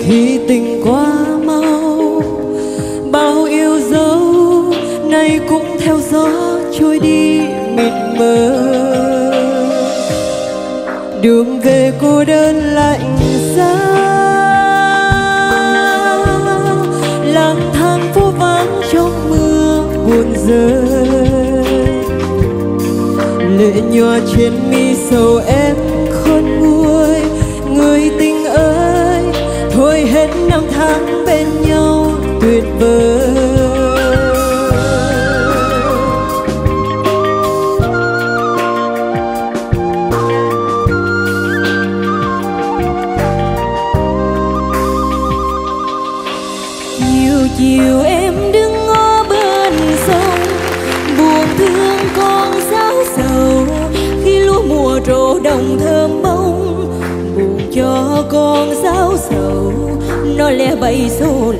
khi tình quá mau, bao yêu dấu nay cũng theo gió trôi đi mịt mờ. Đường về cô đơn lạnh giá lang thang phố vắng trong mưa buồn rơi. Lệ nhòa trên mi sầu em Bây giờ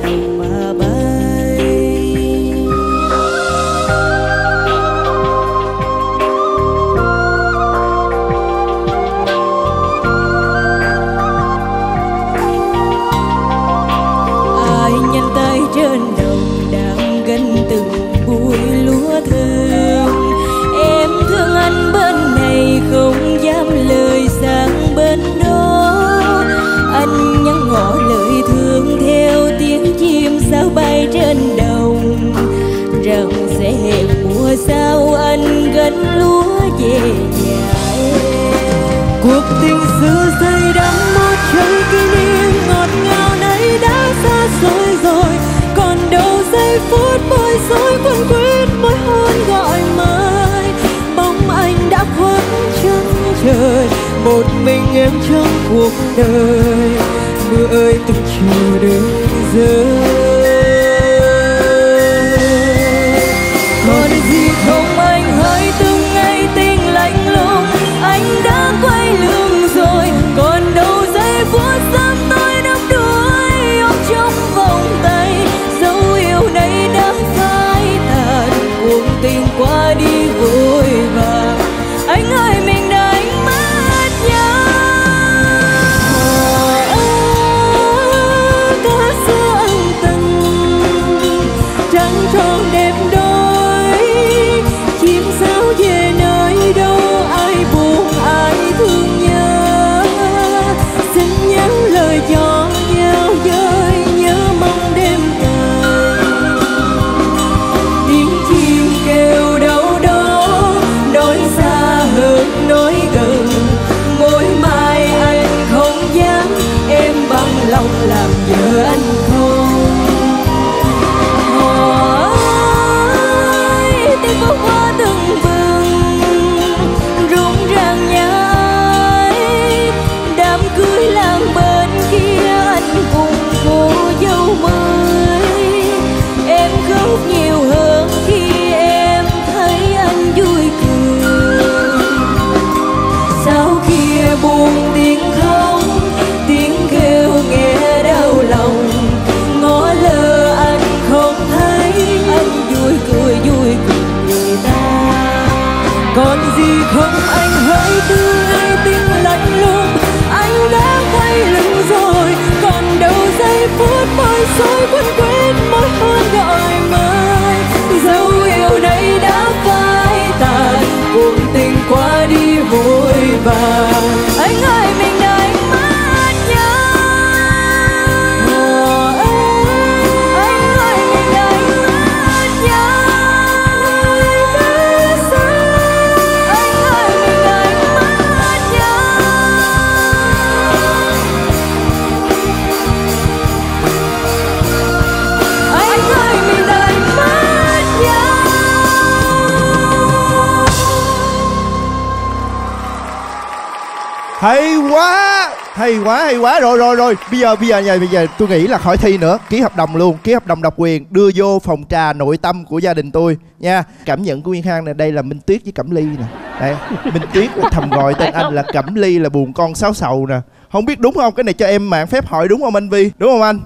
rồi bây giờ bây giờ bây giờ, bây giờ tôi nghĩ là khỏi thi nữa. Ký hợp đồng luôn ký hợp đồng độc quyền đưa vô phòng trà nội tâm của gia đình tôi nha. Cảm nhận của nguyên khang này đây là minh tuyết với cẩm ly nè. Đây minh tuyết thầm gọi tên anh là cẩm ly là buồn con sáo sầu nè. Không biết đúng không? Cái này cho em mạng phép hỏi đúng không anh vi? Đúng không anh?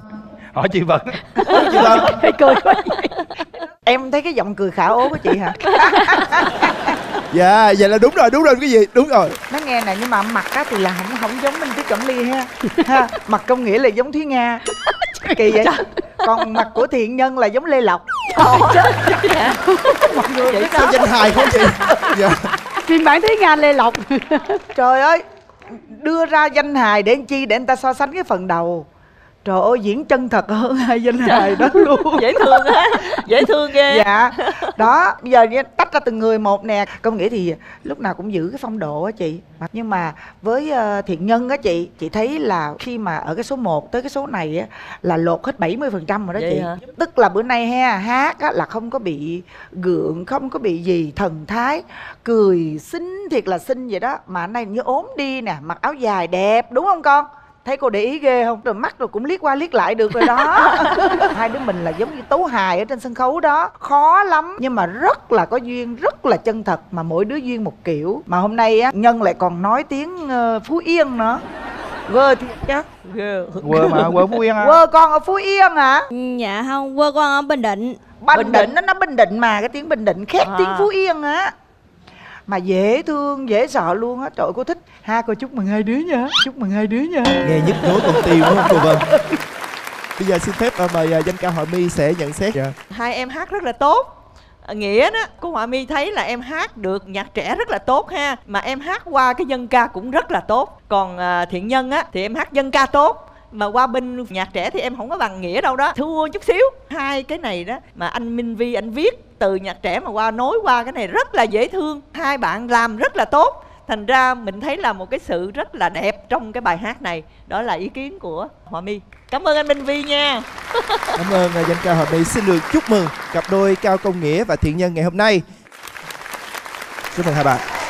hỏi chị vân. Hỏi chị vân. Cười quá. Em thấy cái giọng cười khả ố của chị hả? Dạ yeah, vậy là đúng rồi đúng rồi cái gì? Đúng rồi. Nó nghe nè nhưng mà mặt á thì là không không giống minh tiết cẩm ly ha, mặt công nghĩa là giống thúy nga. Kỳ vậy? còn mặt của thiện nhân là giống lê lộc. Chết mọi người vậy sao danh hài không chị dạ. phiên bản thúy nga lê lộc. Trời ơi đưa ra danh hài để chi? Để người ta so sánh cái phần đầu trời ơi diễn chân thật hơn hai danh hài đó luôn. dễ thương á dễ thương ghê. Dạ đó bây giờ tách ra từng người một nè. Công nghĩa thì lúc nào cũng giữ cái phong độ á chị. Nhưng mà với ờ, thiện nhân á chị chị thấy là khi mà ở cái số 1 tới cái số này á là lột hết 70% phần trăm rồi đó Vậy chị. hả? tức là bữa nay ha hát á là không có bị gượng không có bị gì thần thái cười xinh thiệt là xinh vậy đó. Mà anh này như ốm đi nè mặc áo dài đẹp đúng không con thấy cô để ý ghê không? Rồi mắt rồi cũng liếc qua liếc lại được rồi đó. Hai đứa mình là giống như tấu hài ở trên sân khấu đó. Khó lắm. Nhưng mà rất là có duyên rất là chân thật mà mỗi đứa duyên một kiểu. Mà hôm nay á nhân lại còn nói tiếng ờ, phú yên nữa. Quơ thiệt chứ ghê quơ mà quơ phú yên à? Quơ con ở phú yên hả? Dạ không, quê con ở Bình Định. Bình, Bình định. Định. nó nó bình định mà cái tiếng bình định khác À. tiếng phú yên á mà dễ thương dễ sợ luôn á. Trời ơi, cô thích. Ha cô chúc mừng hai đứa nha. Chúc mừng hai đứa nha. Nghe nhức nhối con tim đúng không cô vân. Bây giờ xin phép ờ, mời danh ca hòa my sẽ nhận xét. Dạ. hai em hát rất là tốt. À, nghĩa đó cô Hòa My thấy là em hát được nhạc trẻ rất là tốt ha. Mà em hát qua cái dân ca cũng rất là tốt. Còn à, thiện nhân á thì em hát dân ca tốt mà qua bên nhạc trẻ thì em không có bằng nghĩa đâu đó. Thua chút xíu. Hai cái này đó mà anh Minh Vi anh viết từ nhạc trẻ mà qua nối qua cái này rất là dễ thương. Hai bạn làm rất là tốt. Thành ra mình thấy là một cái sự rất là đẹp trong cái bài hát này. Đó là ý kiến của Hòa My. Cảm ơn anh Minh Vi nha. Cảm ơn à, danh ca hòa my. Xin được chúc mừng cặp đôi cao công nghĩa và thiện nhân ngày hôm nay. Xin mời hai bạn.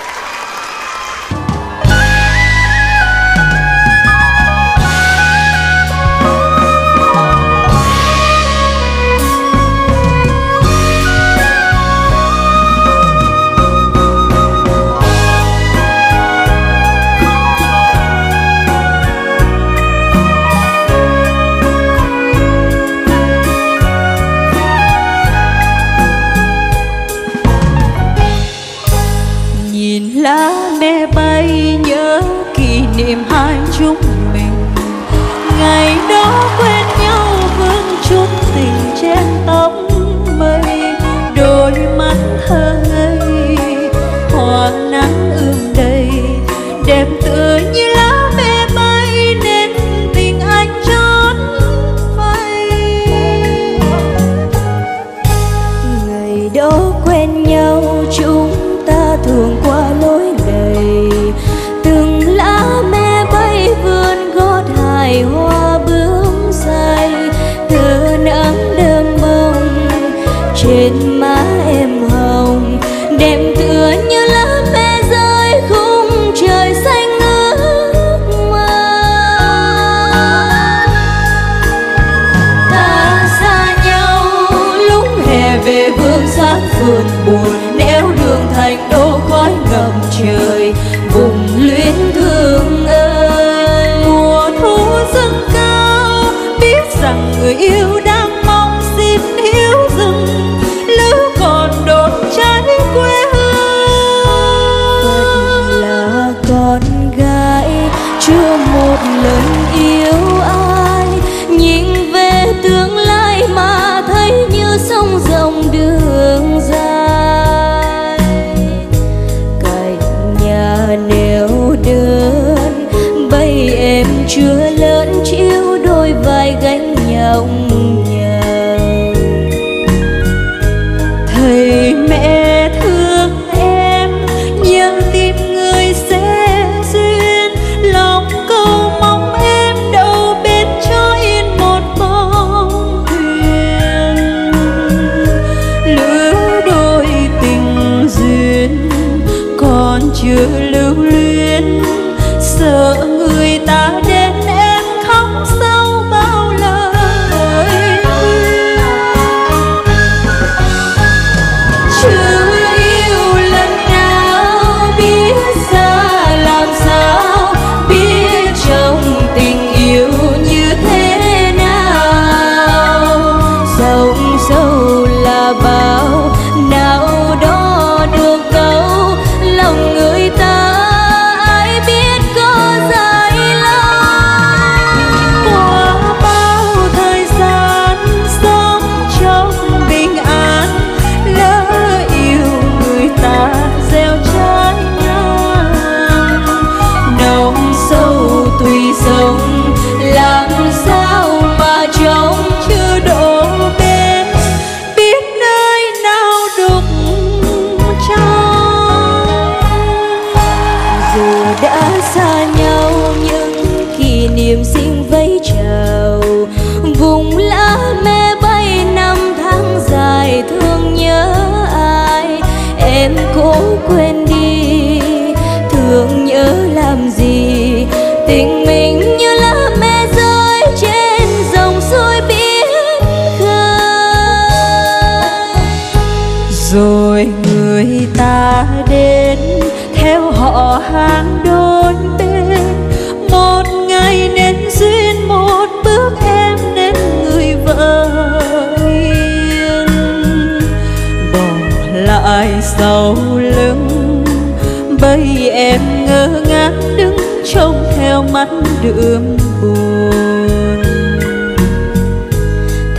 Đượm buồn.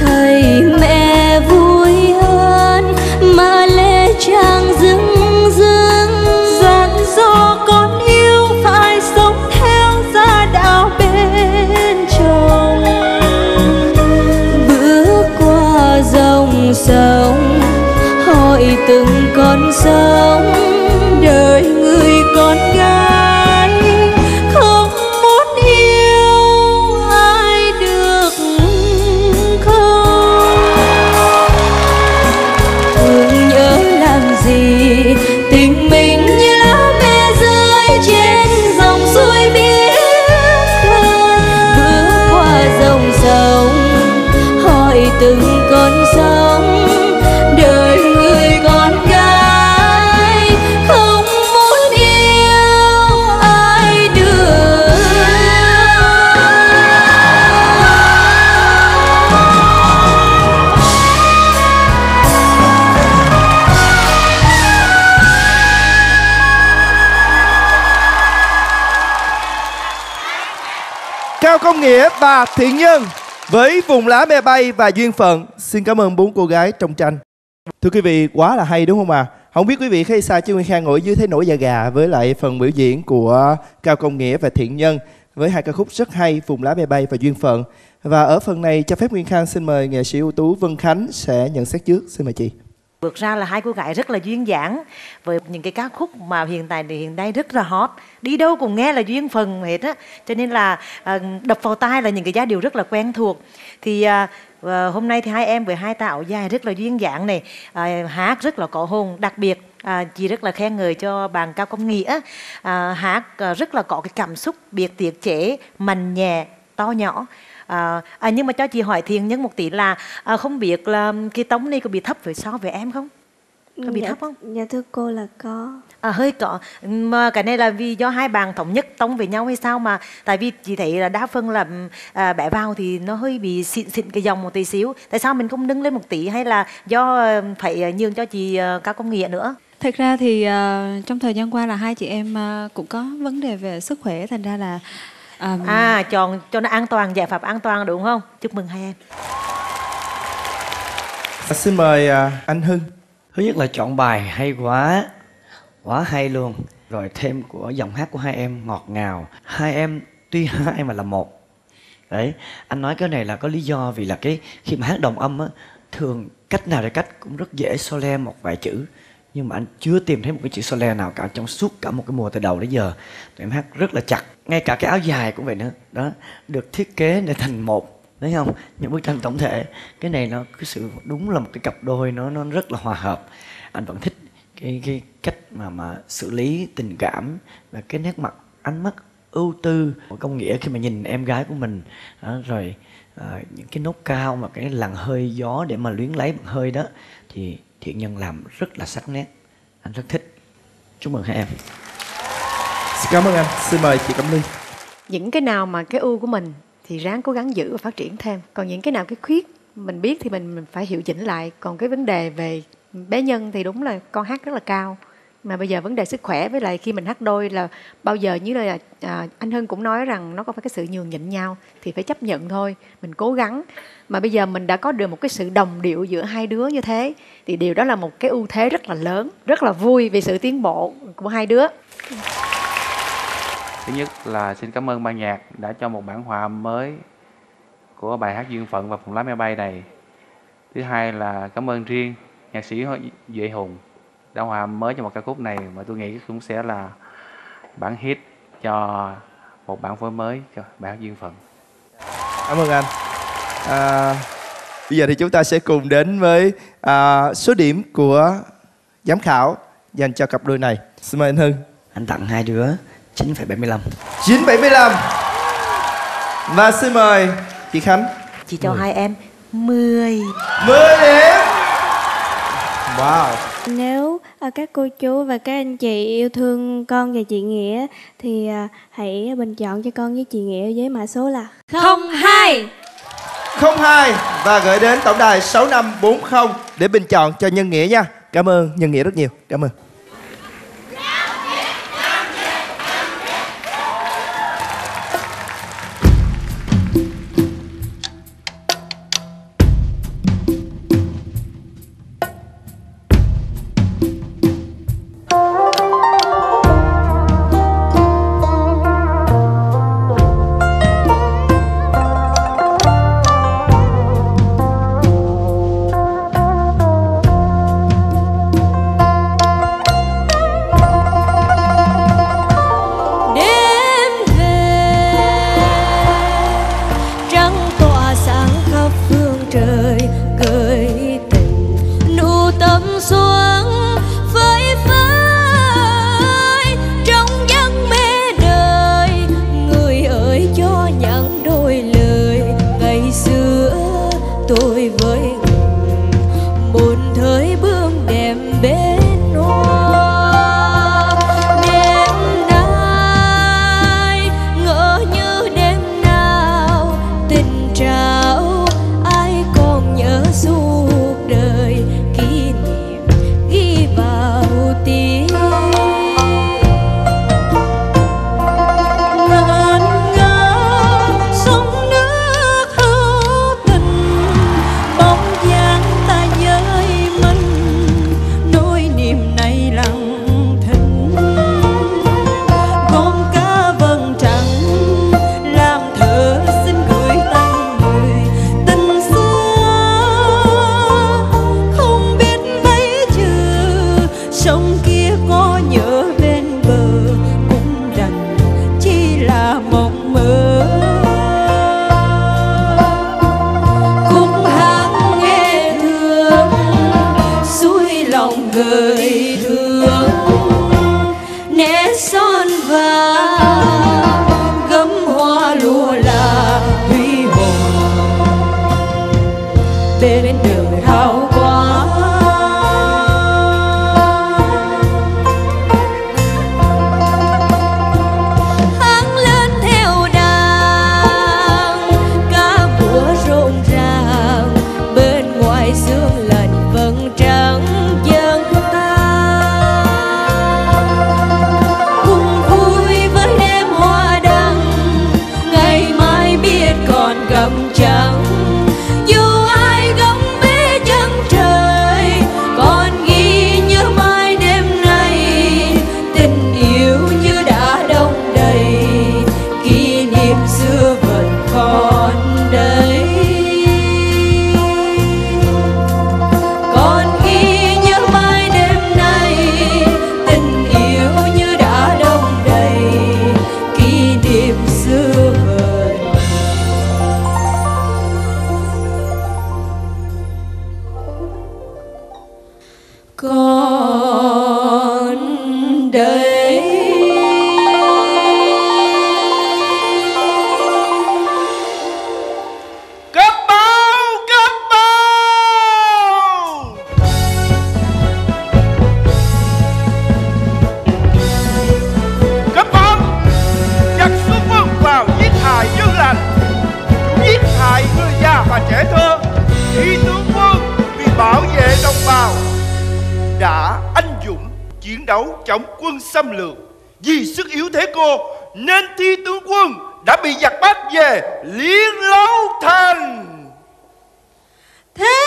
Thầy mẹ vui hơn mà lê trang dưng dưng. Dặn do con yêu phải sống theo gia đạo bên chồng. Bước qua dòng sông, hỏi từng con sông. Nghĩa và Thiện Nhân với vùng lá me bay và duyên phận. Xin cảm ơn bốn cô gái trong tranh. Thưa quý vị, quá là hay đúng không ạ? À? Không biết quý vị thấy sao chứ Nguyên Khang ngồi dưới thấy nổi da gà với lại phần biểu diễn của Cao Công Nghĩa và Thiện Nhân với hai ca khúc rất hay Vùng lá me bay và duyên phận. Và ở phần này cho phép Nguyên Khang xin mời nghệ sĩ ưu tú Vân Khánh sẽ nhận xét trước. Xin mời chị vượt ra là hai cô gái rất là duyên dáng với những cái ca khúc mà hiện tại thì hiện nay rất là hot. Đi đâu cũng nghe là duyên phần hết á. Cho nên là ờ, đập vào tai là những cái giai điệu rất là quen thuộc. Thì và hôm nay thì hai em với hai tạo dài rất là duyên dáng này. À, hát rất là có hồn. Đặc biệt à, chị rất là khen ngợi cho bạn cao công nghĩa. À, hát rất là có cái cảm xúc biệt tiệt chế mạnh nhẹ to nhỏ. À, à, nhưng mà cho chị hỏi thiền nhân một tí là à, không biết là cái tống này có bị thấp với so với em không? Có bị dạ, thấp không? Dạ thưa cô là có. À, hơi có. Mà cái này là vì do hai bạn thống nhất tông với nhau hay sao mà? Tại vì chị thấy là đa phần là à, bẻ vào thì nó hơi bị xịn xịn cái dòng một tí xíu. Tại sao mình không nâng lên một tí hay là do ờ, phải nhường cho chị ờ, cao công nghĩa nữa? Thực ra thì ờ, trong thời gian qua là hai chị em ờ, cũng có vấn đề về sức khỏe. Thành ra là ờm, à chọn cho nó an toàn giải pháp an toàn đúng không? Chúc mừng hai em. Xin mời à, anh Hưng. Thứ nhất là chọn bài hay quá Quá hay luôn. Rồi thêm của giọng hát của hai em ngọt ngào. Hai em tuy hai mà là một. Đấy Anh nói cái này là có lý do Vì là cái khi mà hát đồng âm á Thường cách nào để cách cũng rất dễ sole một vài chữ nhưng mà anh chưa tìm thấy một cái chữ sole nào cả Trong suốt cả một cái mùa từ đầu đến giờ. Tụi em hát rất là chặt Ngay cả cái áo dài cũng vậy nữa. Đó Được thiết kế để thành một thấy không? Những bức tranh tổng thể. Cái này nó cái sự đúng là một cái cặp đôi nó nó rất là hòa hợp. Anh vẫn thích cái cái cách mà mà xử lý tình cảm và cái nét mặt ánh mắt ưu tư của công nghĩa khi mà nhìn em gái của mình. Đó, rồi à, những cái nốt cao mà cái làn hơi gió để mà luyến lấy bằng hơi đó thì thiện nhân làm rất là sắc nét. Anh rất thích. Chúc mừng hai em. Xin cảm ơn anh. Xin mời chị Cẩm Ly. những cái nào mà cái ưu của mình thì ráng cố gắng giữ và phát triển thêm. Còn những cái nào cái khuyết mình biết thì mình, mình phải hiệu chỉnh lại. Còn cái vấn đề về bé nhân thì đúng là con hát rất là cao mà bây giờ vấn đề sức khỏe với lại khi mình hát đôi là bao giờ như là à, anh Hưng cũng nói rằng nó có phải cái sự nhường nhịn nhau thì phải chấp nhận thôi mình cố gắng. Mà bây giờ mình đã có được một cái sự đồng điệu giữa hai đứa như thế thì điều đó là một cái ưu thế rất là lớn rất là vui vì sự tiến bộ của hai đứa. Thứ nhất là xin cảm ơn ban nhạc đã cho một bản hòa mới của bài hát Duyên Phận và phòng Lá Máy Bay này. Thứ hai là cảm ơn riêng nhạc sĩ Duệ Hùng. Đăng Hòa mới cho một ca khúc này mà tôi nghĩ cũng sẽ là bản hit cho một bản phối mới cho bản duyên phận. Cảm ơn anh. À, bây giờ thì chúng ta sẽ cùng đến với à, số điểm của giám khảo dành cho cặp đôi này. Xin mời anh Hưng. Anh tặng hai đứa 9,75 9,75 và xin mời chị Khánh. Chị cho 10. hai em. 10 10 điểm. Wow nếu à, các cô chú và các anh chị yêu thương con và chị nghĩa thì à, hãy bình chọn cho con với chị nghĩa với mã số là 02 02 và gửi đến tổng đài 6540 để bình chọn cho nhân nghĩa nha. Cảm ơn nhân nghĩa rất nhiều. Cảm ơn. bed and do về liên lâu thành. Thế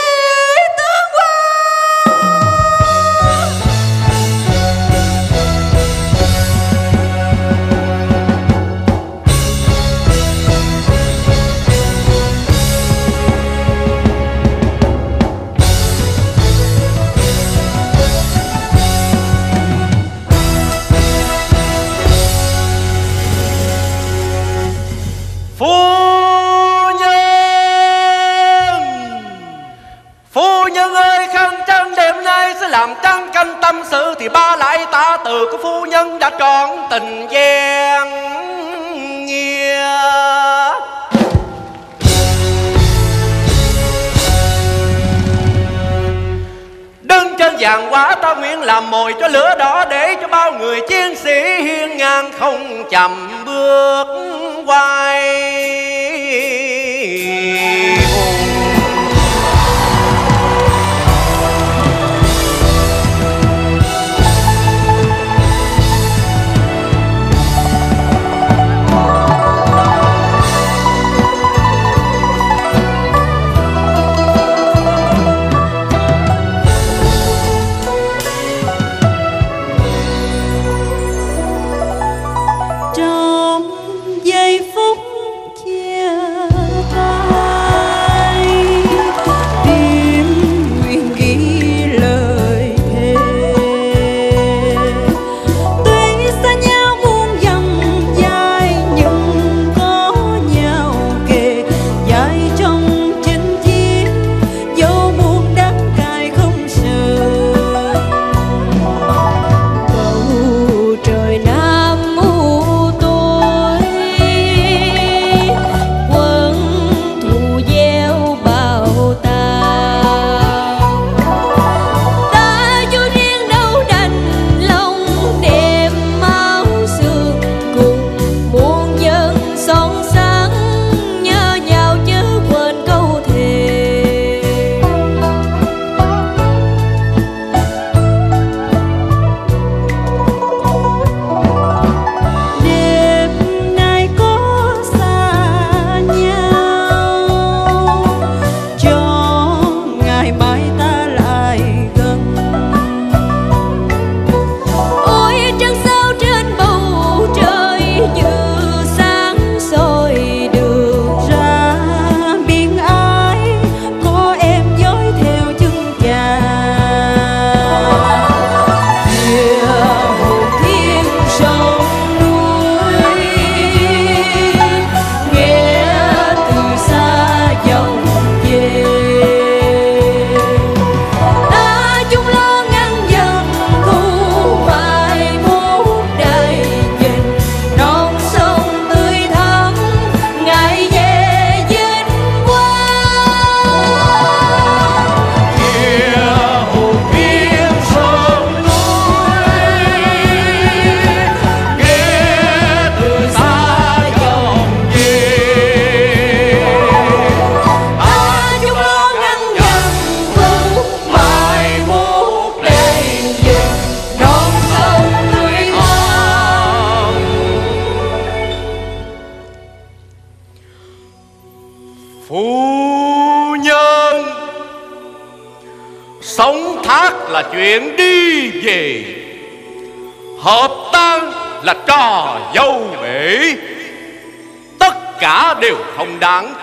làm trăng canh tâm sự thì ba lại ta từ của phu nhân đã trọn tình gian nghĩa Đứng trên vàng quá ta nguyện làm mồi cho lửa đỏ Để cho bao người chiến sĩ hiên ngang không chậm bước quay Ôi.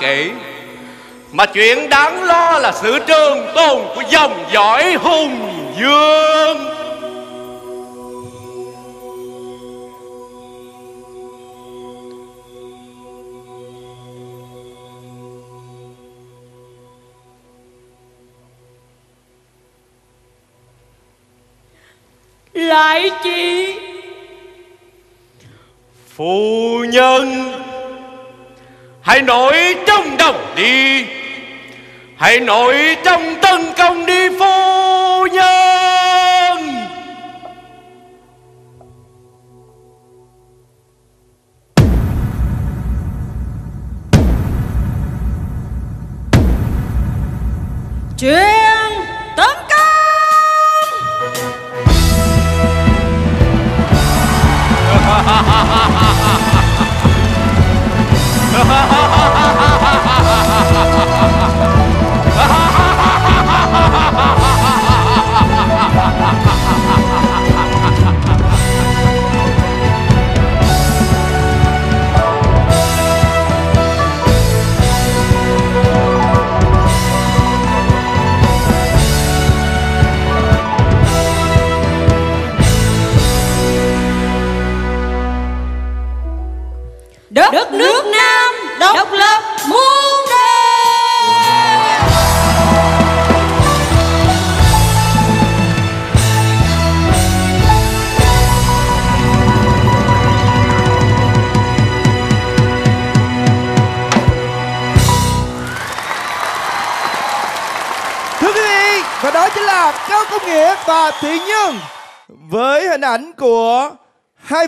kỹ. Mà chuyện đáng lo là sự trường tồn của dòng dõi hùng dương. Lại chi? Phu nhân Hãy nổi trong đồng đi. Hãy nổi trong tân công đi phu nhân. Chuyện tấn công. Ha ha ha ha 哈哈哈哈哈哈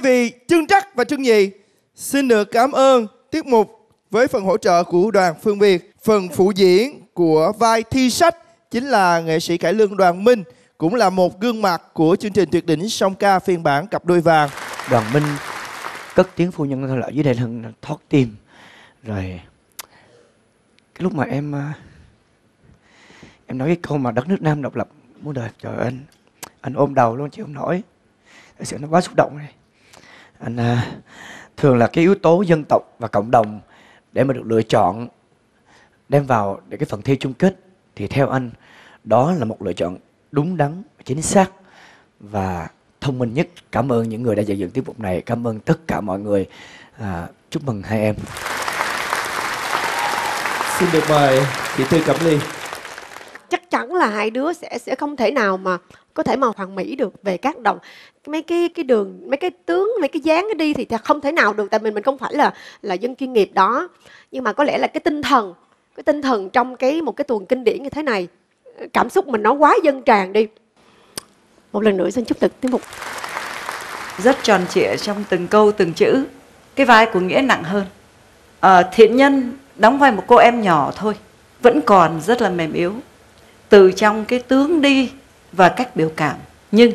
vị Trương Trắc và Trương Nhị xin được cảm ơn tiết mục với phần hỗ trợ của đoàn Phương Việt. Phần phụ diễn của vai thi sách chính là nghệ sĩ cải lương Đoàn Minh cũng là một gương mặt của chương trình tuyệt đỉnh song ca phiên bản cặp đôi vàng. Đoàn minh cất tiếng phu nhân thôi lại dưới đây thân thoát tim. Rồi cái lúc mà em ờ, em nói cái câu mà đất nước nam độc lập muôn đời trời ơi, anh anh ôm đầu luôn chứ không nổi. Thật sự nó quá xúc động này anh à, thường là cái yếu tố dân tộc và cộng đồng để mà được lựa chọn đem vào để cái phần thi chung kết thì theo anh đó là một lựa chọn đúng đắn chính xác và thông minh nhất. Cảm ơn những người đã dàn dựng tiết mục này. Cảm ơn tất cả mọi người. À, chúc mừng hai em. Xin được mời chị Tư Cẩm Ly chắc chắn là hai đứa sẽ sẽ không thể nào mà có thể mà hoàn mỹ được về các đồng mấy cái cái đường mấy cái tướng mấy cái dáng đi thì không thể nào được tại mình mình không phải là là dân chuyên nghiệp đó. Nhưng mà có lẽ là cái tinh thần cái tinh thần trong cái một cái tuần kinh điển như thế này ờ, cảm xúc mình nó quá dân tràn đi. Một lần nữa xin chúc thực tiết mục rất tròn trịa trong từng câu từng chữ. Cái vai của nghĩa nặng hơn. À, thiện nhân đóng vai một cô em nhỏ thôi vẫn còn rất là mềm yếu từ trong cái tướng đi và cách biểu cảm. Nhưng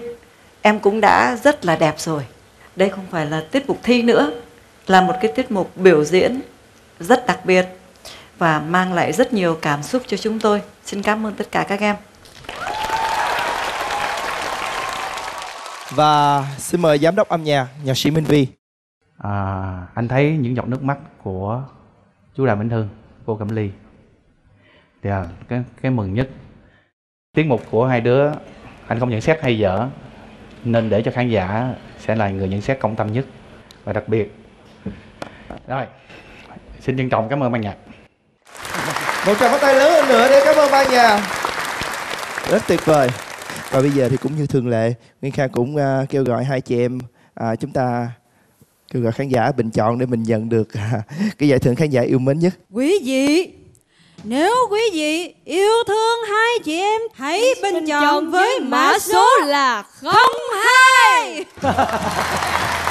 em cũng đã rất là đẹp rồi. Đây không phải là tiết mục thi nữa là một cái tiết mục biểu diễn rất đặc biệt và mang lại rất nhiều cảm xúc cho chúng tôi. Xin cảm ơn tất cả các em. Và xin mời giám đốc âm nhạc nhạc sĩ Minh Vi à, anh thấy những giọt nước mắt của chú Đàm Vĩnh Hương cô Cẩm Ly. Thì à, cái cái mừng nhất tiết mục của hai đứa anh không nhận xét hay dở nên để cho khán giả sẽ là người nhận xét công tâm nhất và đặc biệt. Rồi xin trân trọng cảm ơn ban nhạc. Một tràng pháo tay lớn hơn nữa để cảm ơn ban nhạc. Rất tuyệt vời. Và bây giờ thì cũng như thường lệ nguyên khang cũng uh, kêu gọi hai chị em uh, chúng ta kêu gọi khán giả bình chọn để mình nhận được uh, cái giải thưởng khán giả yêu mến nhất. Quý vị nếu quý vị yêu thương hai chị em Hãy bình, bình chọn với mã số là 02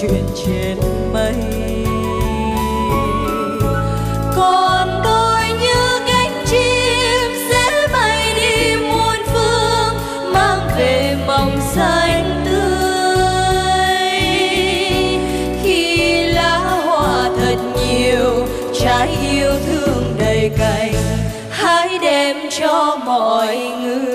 chuyện trên mây. Còn tôi như cánh chim sẽ bay đi muôn phương, mang về mong xanh tươi. Khi lá hoa thật nhiều, trái yêu thương đầy cành, hãy đem cho mọi người.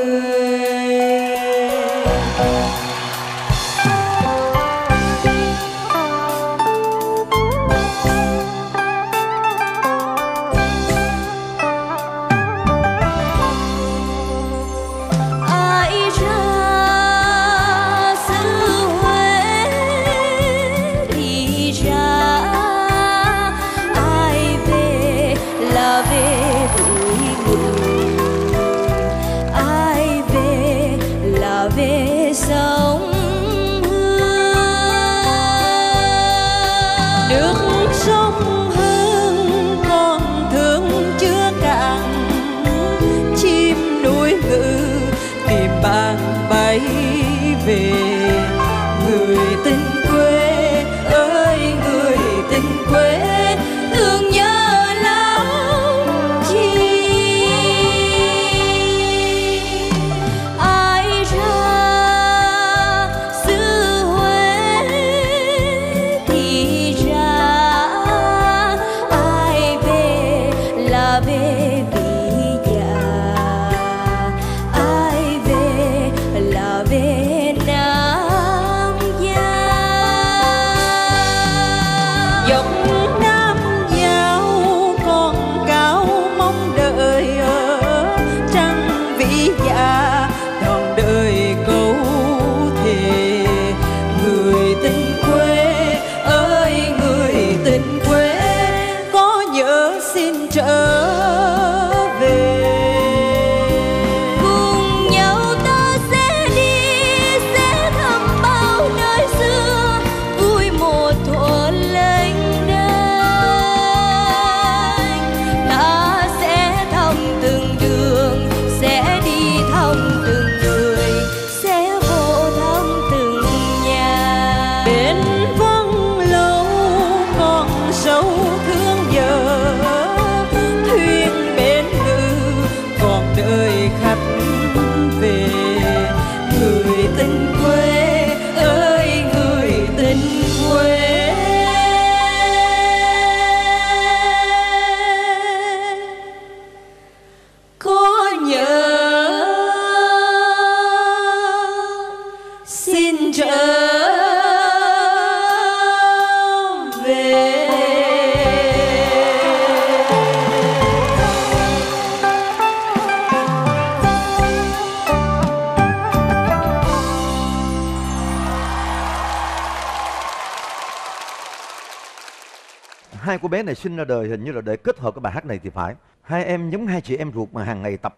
Này sinh ra đời hình như là để kết hợp cái bài hát này thì phải. Hai em giống hai chị em ruột mà hàng ngày tập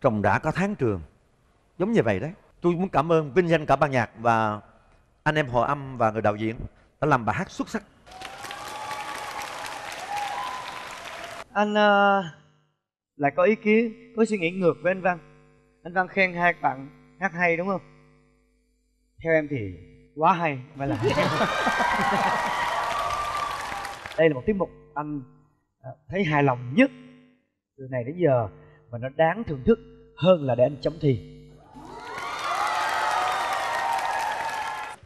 trồng đã có tháng trường. Giống như vậy đấy. Tôi muốn cảm ơn vinh danh cả ban nhạc và anh em hòa âm và người đạo diễn đã làm bài hát xuất sắc. Anh ờ, lại có ý kiến có suy nghĩ ngược với anh văn. Anh văn khen hai bạn hát hay đúng không? Theo em thì quá hay phải là đây là một tiết mục anh ờ, thấy hài lòng nhất từ này đến giờ và nó đáng thưởng thức hơn là để anh chấm thi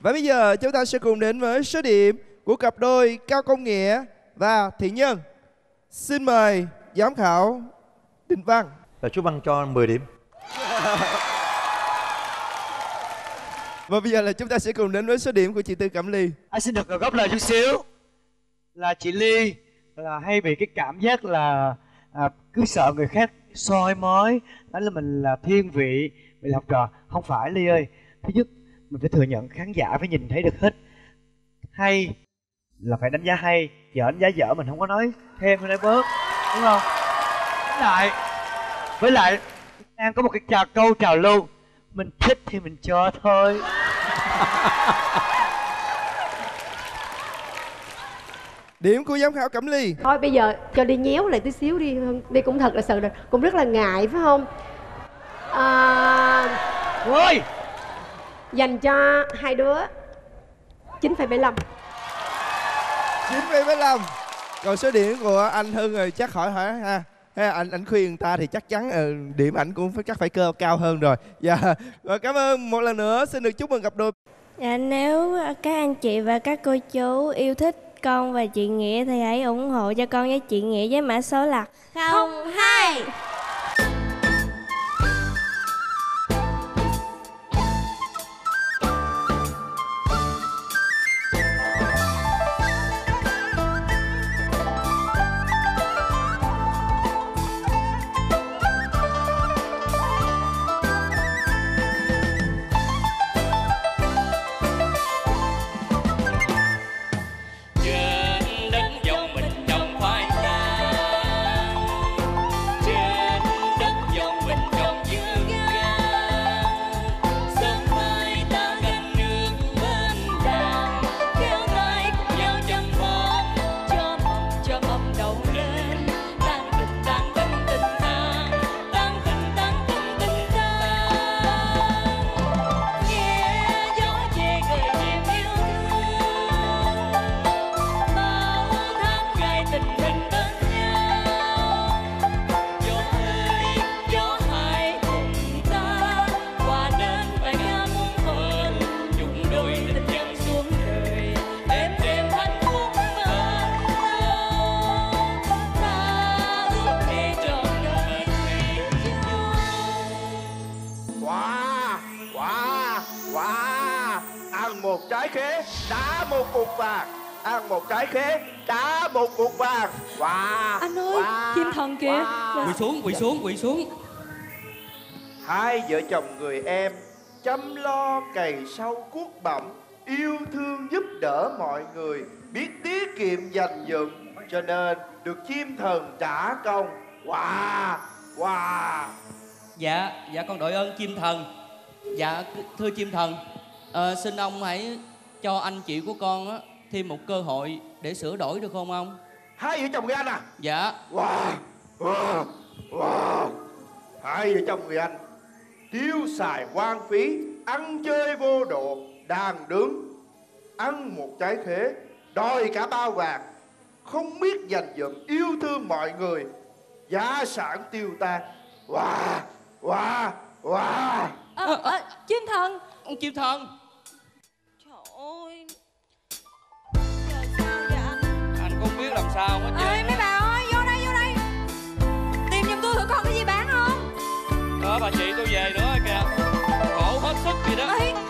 Và bây giờ chúng ta sẽ cùng đến với số điểm của cặp đôi Cao Công Nghĩa và Thị Nhân. Xin mời giám khảo Đình Văn. là chú Văn cho 10 điểm Và bây giờ là chúng ta sẽ cùng đến với số điểm của chị Tư Cẩm Ly. anh xin được góp lời chút xíu là chị ly là hay bị cái cảm giác là à, cứ sợ người khác soi mói. Nói là mình là thiên vị mình là học trò. Không phải ly ơi. Thứ nhất mình phải thừa nhận khán giả phải nhìn thấy được hết. Hay là phải đánh giá hay. Dở đánh giá dở mình không có nói thêm hay nói bớt. Đúng không? Với lại với lại đang có một cái trào câu trào lưu. Mình thích thì mình cho thôi. Điểm của giám khảo Cẩm Ly. thôi bây giờ cho đi nhéo lại tí xíu đi đi cũng thật là sự cũng rất là ngại phải không à, ơi dành cho hai đứa 9,75 9,75 Còn số điểm của anh Hưng rồi chắc khỏi hỏi ha Ha, anh anh khuyên người ta thì chắc chắn ờ, điểm ảnh cũng phải chắc phải cơ cao hơn rồi. Dạ. Rồi cảm ơn một lần nữa xin được chúc mừng cặp đôi. Dạ, nếu các anh chị và các cô chú yêu thích con và chị Nghĩa thì hãy ủng hộ cho con với chị Nghĩa với mã số là 02 xuống quỳ xuống quỳ xuống hai vợ chồng người em chăm lo cày sâu cuốc bẩm yêu thương giúp đỡ mọi người biết tiết kiệm dành dựng cho nên được chim thần trả công quà wow, quà wow. dạ dạ con đội ơn chim thần dạ thưa chim thần à, xin ông hãy cho anh chị của con á, thêm một cơ hội để sửa đổi được không ông hai vợ chồng người anh à dạ wow. wow. Wow. Hai vợ chồng người Anh Tiêu xài quan phí Ăn chơi vô độ Đàn đứng Ăn một trái thế Đòi cả bao vàng. Không biết dành dụm Yêu thương mọi người gia sản tiêu tan. Wow Wow Wow. À, à, Chim thần. Ông chim thần. Trời ơi. Sao vậy anh? Anh không biết làm sao hết chứ. Ơi mấy bà tụi con cái gì bán không Đó bà chị tôi về nữa kìa Khổ hết sức gì đó Ê.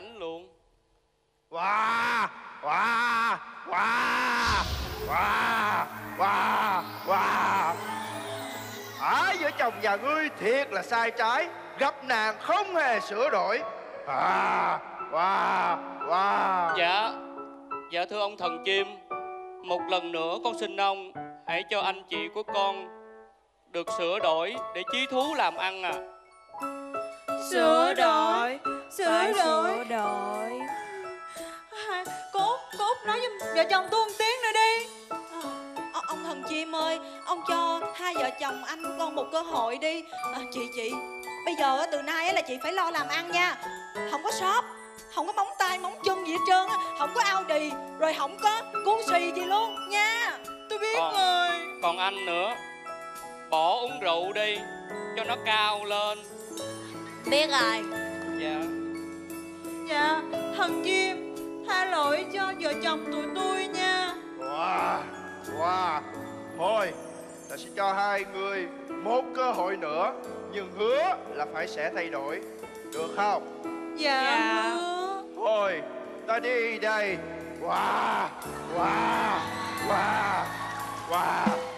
đánh luôn Wow, wow, wow, wow, wow, wow. Ở vợ chồng nhà ngươi thiệt là sai trái, gặp nạn không hề sửa đổi. À, wow, wow. Dạ Dạ thưa ông thần chim Một lần nữa con xin ông Hãy cho anh chị của con Được sửa đổi để chí thú làm ăn à Sửa đổi Sửa đổi. sửa đổi. Hai- Cốt Cốt nói với vợ chồng tôi một tiếng nữa đi. Ờ, ông thần chim ơi ông cho hai vợ chồng anh của con một cơ hội đi. À, chị chị bây giờ từ nay á là chị phải lo làm ăn nha. Không có shop không có móng tay móng chân gì hết trơn á. Không có ao đì rồi không có cuốn xì gì luôn nha. Tôi biết còn, rồi. còn anh nữa. Bỏ uống rượu đi Cho nó cao lên. Biết rồi. Dạ Dạ thần chim tha lỗi cho vợ chồng tụi tôi nha Wow, wow. Thôi, ta sẽ cho hai người một cơ hội nữa, nhưng hứa là phải sẽ thay đổi. Được không? Dạ, Thôi, ta đi đây. Wow, wow, wow, wow.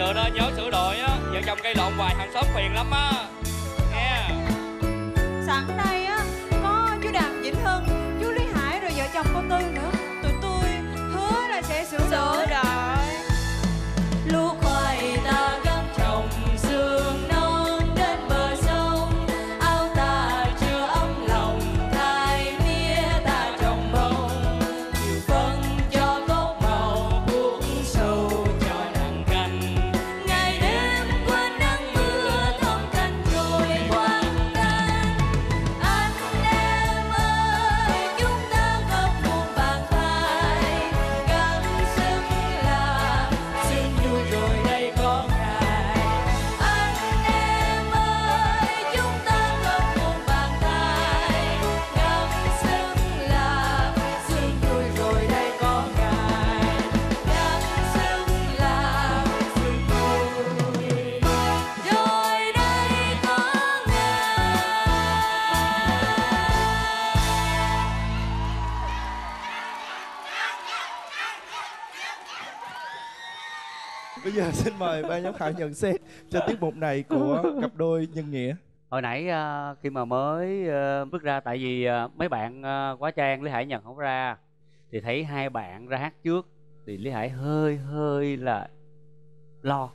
Nữa đó nhớ sửa đổi á. Vợ chồng gây lộn hoài hàng xóm phiền lắm á. Nghe. Sẵn đây á có chú đàm vĩnh hưng chú lý hải rồi vợ chồng cô tư nữa. Tụi tôi hứa là sẽ sửa đổi. Lúa khoai ta mời ban giám khảo nhận xét cho tiết mục này của cặp đôi nhân nghĩa. hồi nãy ờ, khi mà mới ờ, bước ra tại vì ờ, mấy bạn quá trang lý hải nhận không ra thì thấy hai bạn ra hát trước thì lý hải hơi hơi là lo.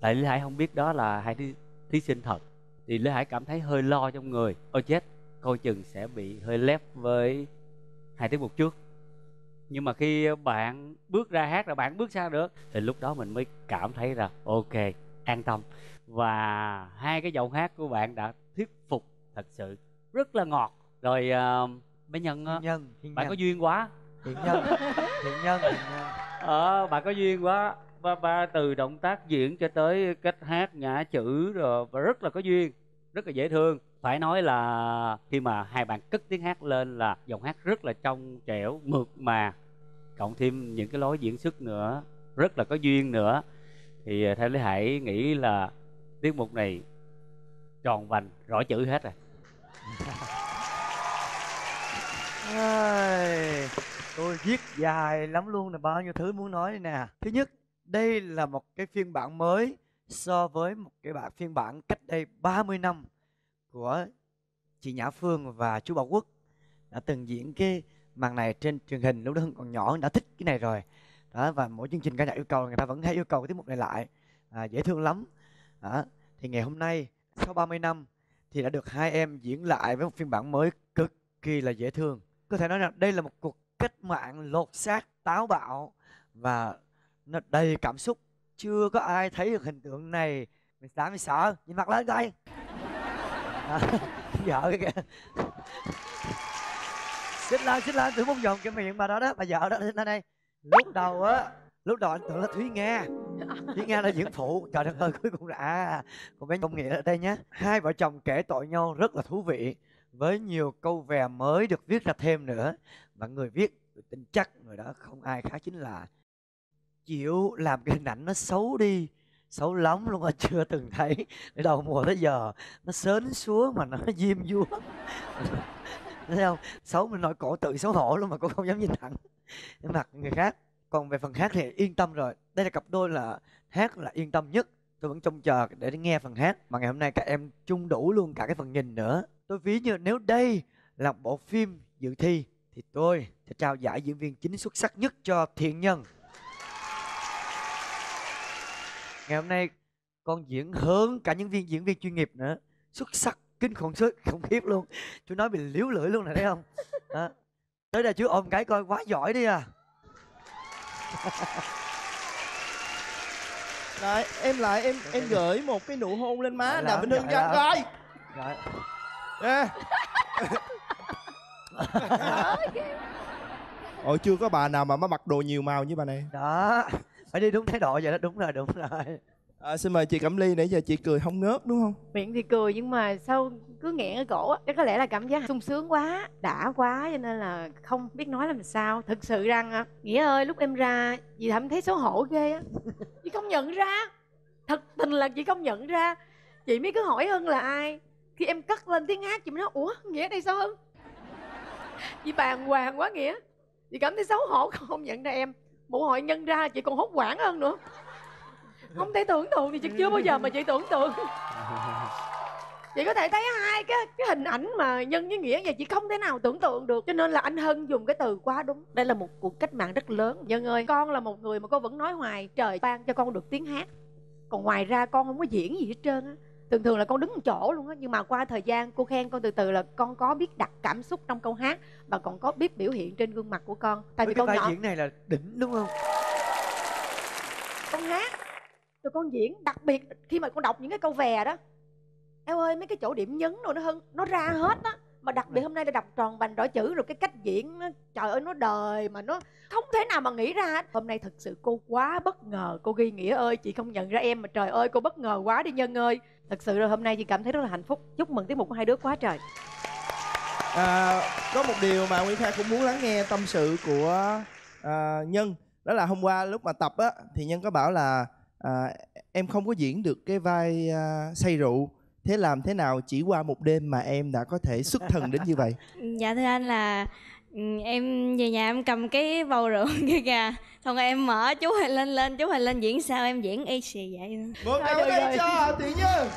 Tại lý hải không biết đó là hai thí, thí sinh thật thì lý hải cảm thấy hơi lo trong người. Ôi chết coi chừng sẽ bị hơi lép với hai tiết mục trước nhưng mà khi bạn bước ra hát là bạn bước sang được thì lúc đó mình mới cảm thấy là ok an tâm. Và hai cái giọng hát của bạn đã thuyết phục thật sự rất là ngọt. Rồi uh, bé nhân á, nhân bạn nhân. có duyên quá. Thiện nhân thiện nhân ờ bạn có duyên quá. Và, và từ động tác diễn cho tới cách hát nhã chữ rồi và rất là có duyên rất là dễ thương phải nói là khi mà hai bạn cất tiếng hát lên là giọng hát rất là trong trẻo mượt mà. Cộng thêm những cái lối diễn xuất nữa rất là có duyên nữa. Thì à, theo lý hải nghĩ là tiết mục này tròn vành rõ chữ hết rồi. Ai, tôi viết dài lắm luôn là bao nhiêu thứ muốn nói đây nè. Thứ nhất đây là một cái phiên bản mới so với một cái bản phiên bản cách đây 30 năm của chị Nhã Phương và chú Bảo Quốc đã từng diễn cái màn này trên truyền hình lúc đó Hưng còn nhỏ Hưng đã thích cái này rồi. Đó và mỗi chương trình ca nhạc yêu cầu người ta vẫn hay yêu cầu cái tiết mục này lại à, dễ thương lắm. Đó. thì ngày hôm nay sau 30 năm thì đã được hai em diễn lại với một phiên bản mới cực kỳ là dễ thương. Có thể nói rằng đây là một cuộc cách mạng lột xác táo bạo và nó đầy cảm xúc. Chưa có ai thấy được hình tượng này. Mình sợ mình sợ nhìn mặt lên coi à, vợ kìa. Xích lên xích lên thử một vòng cái miệng bà đó đó bà vợ đó lên đây. Lúc đầu á lúc đầu anh tưởng là thúy nga. Thúy nga là diễn phụ. Trời đất ơi cuối cùng là à còn bé công nghĩa ở đây nhé hai vợ chồng kể tội nhau rất là thú vị với nhiều câu vè mới được viết ra thêm nữa. Và người viết tôi tin chắc người đó không ai khác chính là chịu làm cái hình ảnh nó xấu đi xấu lắm luôn mà chưa từng thấy. Từ đầu mùa tới giờ, nó sến xuống mà nó diêm vua thấy không? Xấu mình nói cổ tự xấu hổ luôn mà cũng không dám nhìn thẳng. Mặt người khác. Còn về phần hát thì yên tâm rồi. Đây là cặp đôi là hát là yên tâm nhất. Tôi vẫn trông chờ để nghe phần hát. Mà ngày hôm nay các em chung đủ luôn cả cái phần nhìn nữa. Tôi ví như nếu đây là bộ phim dự thi, thì tôi sẽ trao giải diễn viên chính xuất sắc nhất cho thiện nhân. Ngày hôm nay con diễn hơn cả những viên diễn viên chuyên nghiệp nữa. Xuất sắc kinh khủng xuất khủng khiếp luôn. Chú nói bị liếu lưỡi luôn này thấy không? Đó. tới đây chú ôm cái coi quá giỏi đi à. Rồi em lại em em gửi một cái nụ hôn lên má Rồi, Đàm Vĩnh Hưng rồi, cho rồi. coi rồi Ê. Ôi chưa có bà nào mà mặc đồ nhiều màu như bà này. Đó phải đi đúng thái độ vậy đó đúng rồi đúng rồi. À, Xin mời chị Cẩm Ly nãy giờ chị cười không ngớt đúng không? Miệng thì cười nhưng mà sau cứ nghẹn ở cổ á chắc có lẽ là cảm giác sung sướng quá đã quá cho nên là không biết nói làm sao. Thực sự rằng á nghĩa ơi lúc em ra chị thẩm thấy xấu hổ ghê á. Chị không nhận ra thật tình là chị không nhận ra. Chị mới cứ hỏi hưng là ai khi em cất lên tiếng hát chị mới nói ủa nghĩa đây sao hưng? Chị bàng hoàng quá nghĩa. Chị cảm thấy xấu hổ không nhận ra em một hội nhân ra chị còn hốt quảng hơn nữa. Không thể tưởng tượng thì chị chưa bao giờ mà chị tưởng tượng. Chị có thể thấy hai cái cái hình ảnh mà nhân với nghĩa vậy chị không thể nào tưởng tượng được. Cho nên là anh hân dùng cái từ quá đúng. Đây là một cuộc cách mạng rất lớn. Nhân ơi con là một người mà con vẫn nói hoài trời ban cho con được tiếng hát. Còn ngoài ra con không có diễn gì hết trơn á thường thường là con đứng một chỗ luôn á nhưng mà qua thời gian cô khen con từ từ là con có biết đặt cảm xúc trong câu hát và còn có biết biểu hiện trên gương mặt của con. Tại vì Với cái con nhỏ diễn này là đỉnh đúng không? Con hát rồi con diễn đặc biệt khi mà con đọc những cái câu vè đó eo ơi mấy cái chỗ điểm nhấn rồi nó hơn nó ra hết á mà đặc biệt hôm nay là đọc tròn vành rõ chữ rồi cái cách diễn nó trời ơi nó đời mà nó không thể nào mà nghĩ ra hôm nay thực sự cô quá bất ngờ cô ghi nghĩa ơi chị không nhận ra em mà trời ơi cô bất ngờ quá đi nhân ơi. Thật sự là hôm nay chị cảm thấy rất là hạnh phúc. Chúc mừng tiết mục của hai đứa quá trời. À, Có một điều mà Nguyễn Kha cũng muốn lắng nghe tâm sự của à, Nhân. Đó là hôm qua lúc mà tập á Thì Nhân có bảo là à, Em không có diễn được cái vai à, say rượu. Thế làm thế nào chỉ qua một đêm mà em đã có thể xuất thần đến như vậy? Dạ thưa anh là ừ, em về nhà em cầm cái bầu rượu kia kìa. Xong rồi em mở chú Hoài Linh lên, chú Hoài Linh diễn sao? Em diễn y xì vậy Một vỗ tay cho Thị Nhân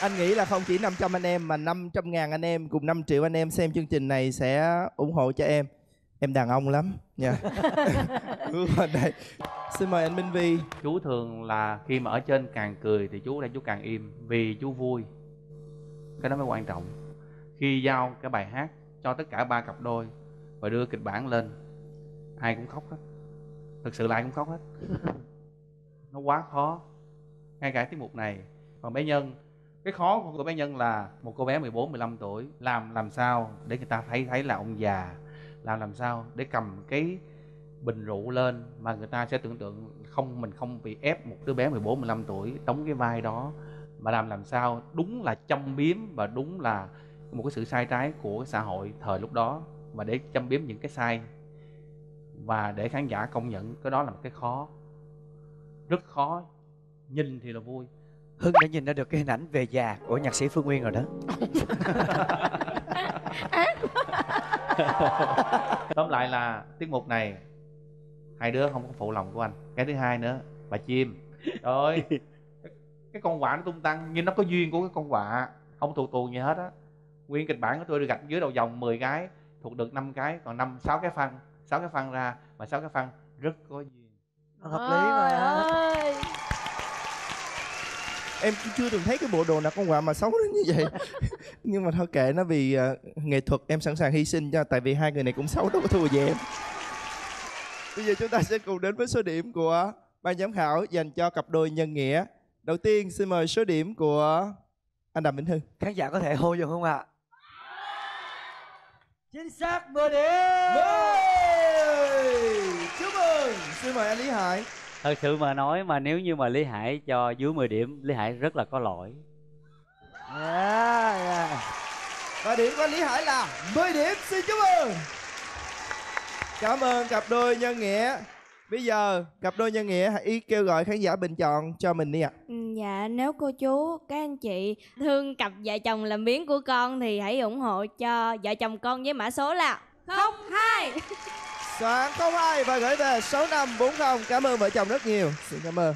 Anh nghĩ là không chỉ 500 anh em mà 500 ngàn anh em cùng 5 triệu anh em xem chương trình này sẽ ủng hộ cho em. Em đàn ông lắm Bước vào đây. Xin mời anh Minh Vi. Chú thường là khi mà ở trên càng cười thì chú đây chú càng im vì chú vui. Cái đó mới quan trọng. Khi giao cái bài hát cho tất cả ba cặp đôi và đưa kịch bản lên ai cũng khóc hết. Thực sự là ai cũng khóc hết. Nó quá khó. Ngay cả tiết mục này. Còn bé nhân cái khó của bé nhân là một cô bé 14 15 tuổi làm làm sao để người ta thấy thấy là ông già làm làm sao để cầm cái bình rượu lên mà người ta sẽ tưởng tượng không mình không bị ép một đứa bé 14 15 tuổi đóng cái vai đó. Mà làm làm sao đúng là châm biếm và đúng là một cái sự sai trái của xã hội thời lúc đó. Và để châm biếm những cái sai và để khán giả công nhận cái đó là một cái khó. Rất khó. Nhìn thì là vui. Hưng đã nhìn ra được cái hình ảnh về già của nhạc sĩ Phương Nguyên rồi đó tóm lại là tiết mục này hai đứa không có phụ lòng của anh. Cái thứ hai nữa bà chim. Trời ơi cái, con quạ nó tung tăng nhưng nó có duyên của cái con quạ không tù tù gì hết á. Nguyên kịch bản của tôi được gạch dưới đầu dòng 10 cái thuộc được 5 cái còn năm sáu cái phân sáu cái phân ra mà sáu cái phân rất có duyên. Hợp lý mà em cũng chưa từng thấy cái bộ đồ nào con quạ mà xấu đến như vậy. Nhưng mà thôi kệ nó vì ờ, nghệ thuật em sẵn sàng hy sinh cho tại vì hai người này cũng xấu đâu có thua gì em. Bây giờ chúng ta sẽ cùng đến với số điểm của ban giám khảo dành cho cặp đôi nhân nghĩa. Đầu tiên xin mời số điểm của anh đàm vĩnh hưng. Khán giả có thể hô vô không ạ? Chính xác 10 điểm! Chúc mừng! Xin mời anh lý hải thật sự mà nói mà nếu như mà lý hải cho dưới 10 điểm lý hải rất là có lỗi. Yeah, yeah. và điểm của lý hải là 10 điểm. Xin chúc mừng. Cảm ơn cặp đôi nhân nghĩa. Bây giờ cặp đôi nhân nghĩa hãy kêu gọi khán giả bình chọn cho mình đi ạ. Ừ, Dạ nếu cô chú các anh chị thương cặp vợ chồng làm biến của con thì hãy ủng hộ cho vợ chồng con với mã số là 02 soạn 02 và gửi về 6540 cảm ơn vợ chồng rất nhiều. Xin cảm ơn.